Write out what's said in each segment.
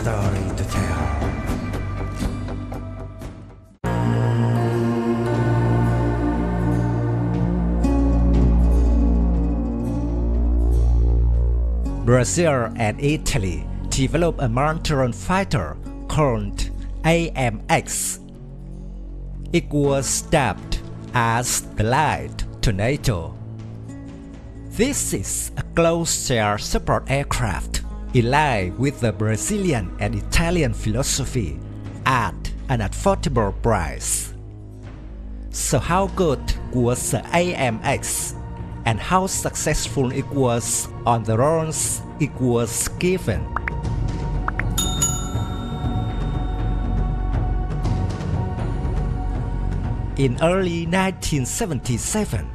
story to tell. Brazil and Italy developed a multirole fighter called AMX. It was dubbed as the Light Tornado. This is a close air support aircraft in line with the Brazilian and Italian philosophy at an affordable price. So how good was the AMX and how successful it was on the rounds it was given? In early 1977,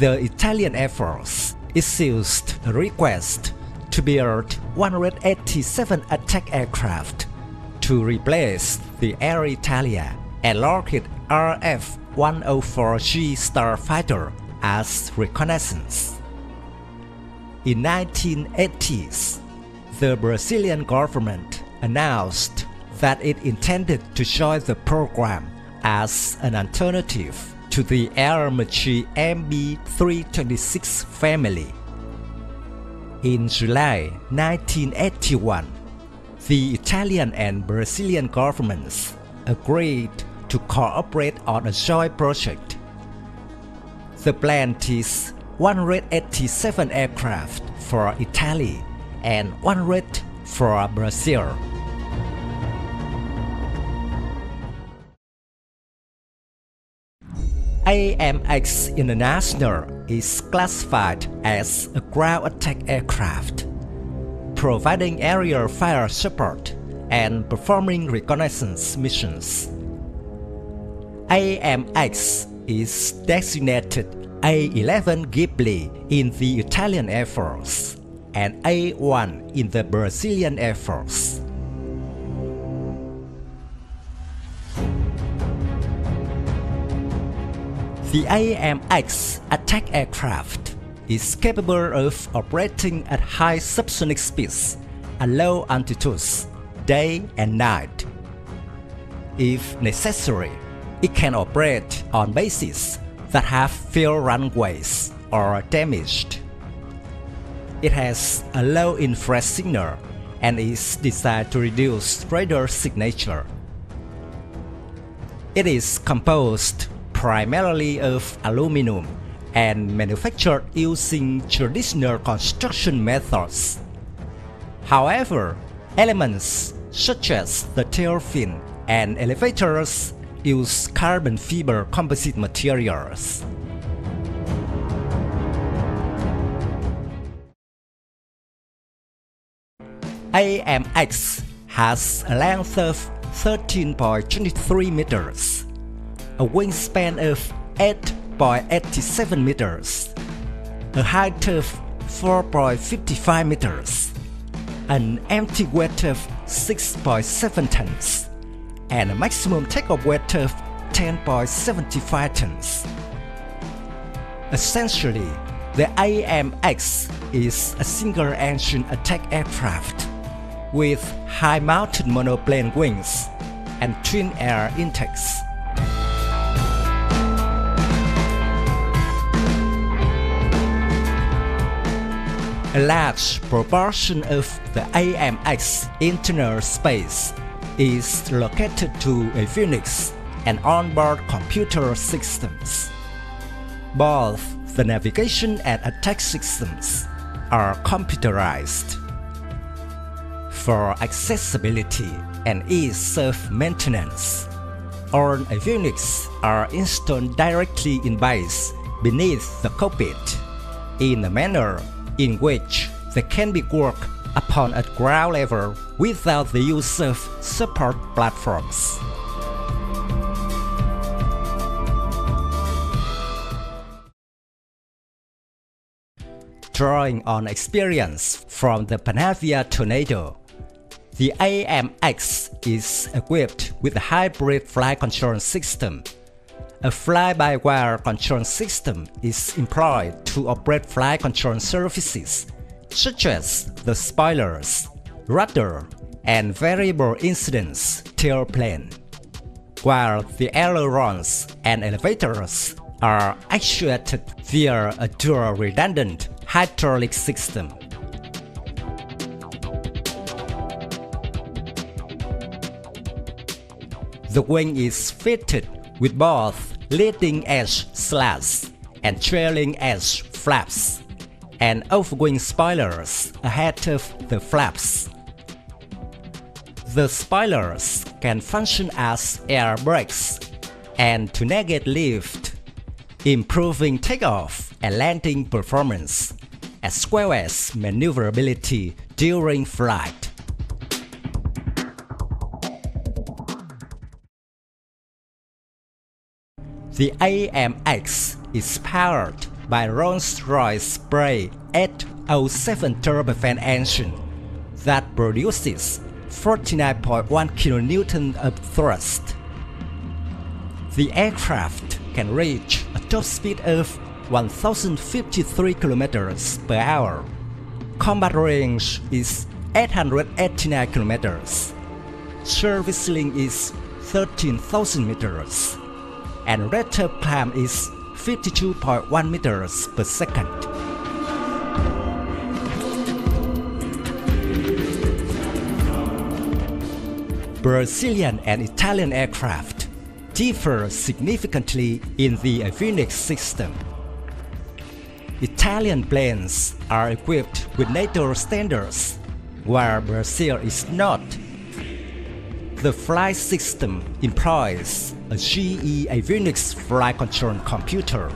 the Italian Air Force issued a request to build 187 attack aircraft to replace the Aeritalia and Lockheed RF-104G Starfighter as reconnaissance. In 1980s, the Brazilian government announced that it intended to join the program as an alternative to the Aermacchi MB326 family. In July 1981, the Italian and Brazilian governments agreed to cooperate on a joint project. The plan is 187 aircraft for Italy and 100 for Brazil. AMX International is classified as a ground attack aircraft, providing aerial fire support and performing reconnaissance missions. AMX is designated A11 Ghibli in the Italian Air Force and A1 in the Brazilian Air Force. The AMX attack aircraft is capable of operating at high subsonic speeds at low altitudes, day and night. If necessary, it can operate on bases that have failed runways or damaged. It has a low infrared signal and is designed to reduce radar signature. It is composed primarily of aluminum and manufactured using traditional construction methods. However, elements such as the tail fin and elevators use carbon fiber composite materials. AMX has a length of 13.23 meters a wingspan of 8.87 meters, a height of 4.55 meters, an empty weight of 6.7 tons, and a maximum takeoff weight of 10.75 tons. Essentially, the AMX is a single-engine attack aircraft with high-mounted monoplane wings and twin air intakes. A large proportion of the AMX internal space is located to avionics and onboard computer systems. Both the navigation and attack systems are computerized. For accessibility and ease of maintenance, all avionics are installed directly in base beneath the cockpit in a manner in which they can be worked upon at ground level without the use of support platforms. Drawing on experience from the Panavia Tornado, the AMX is equipped with a hybrid flight control system a fly-by-wire control system is employed to operate flight control surfaces, such as the spoilers, rudder, and variable incidence tailplane, while the ailerons and elevators are actuated via a dual redundant hydraulic system. The wing is fitted with both leading edge slats and trailing edge flaps, and overwing spoilers ahead of the flaps. The spoilers can function as air brakes and to negate lift, improving takeoff and landing performance, as well as maneuverability during flight. The AMX is powered by Rolls-Royce Spey 807 turbofan engine that produces 49.1 kN of thrust. The aircraft can reach a top speed of 1053 km per hour. Combat range is 889 km. Service length is 13,000 meters and rate of climb is 52.1 meters per second. Brazilian and Italian aircraft differ significantly in the avionics system. Italian planes are equipped with NATO standards, while Brazil is not. The flight system employs a GE avionics flight control computer.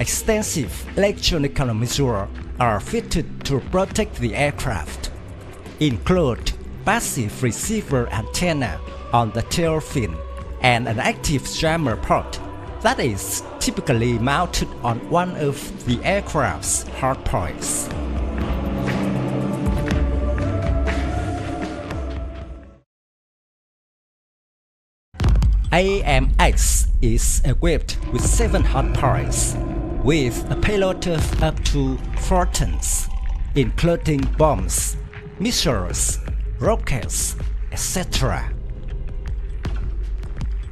Extensive electronic countermeasures are fitted to protect the aircraft, include passive receiver antenna on the tail fin and an active jammer port that is typically mounted on one of the aircraft's hardpoints. AMX is equipped with 7 hardpoints, with a payload of up to 4 tons, including bombs, missiles, rockets, etc.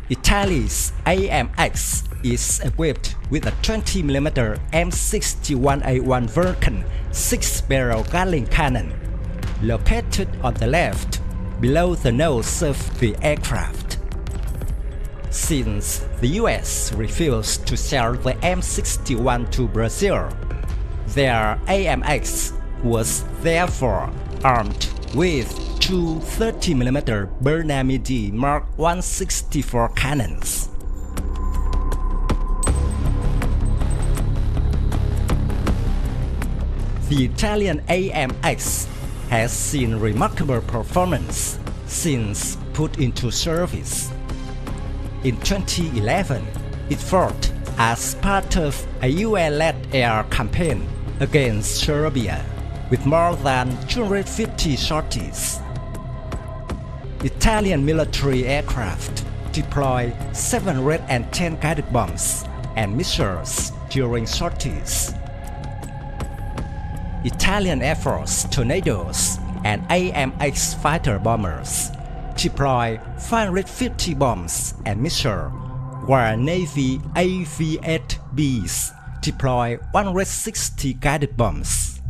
Italy's AMX is equipped with a 20mm M61A1 Vulcan 6-barrel Gatling cannon, located on the left, below the nose of the aircraft since the US refused to sell the M61 to Brazil. Their AMX was therefore armed with two 30mm Bernami D Mark 164 cannons. The Italian AMX has seen remarkable performance since put into service. In 2011, it fought as part of a UN-led air campaign against Serbia with more than 250 sorties. Italian military aircraft deploy 710 guided bombs and missiles during sorties. Italian Air Force Tornadoes and AMX fighter bombers deploy 550 bombs and missiles, while Navy AV-8Bs deploy 160 guided bombs.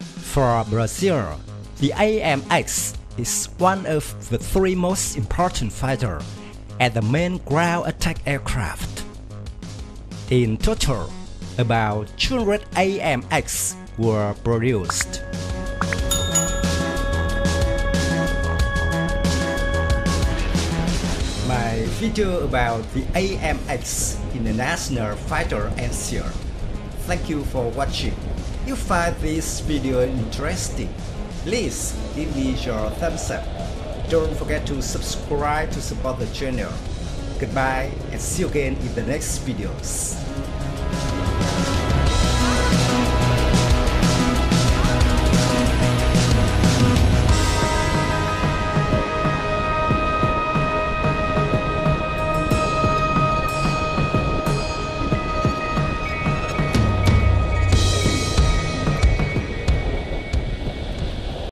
For Brazil, the AMX is one of the three most important fighters and the main ground attack aircraft. In total, about 200 AMX were produced. My video about the AMX International Fighter here. Thank you for watching. If you find this video interesting, please give me your thumbs up. Don't forget to subscribe to support the channel. Goodbye and see you again in the next videos.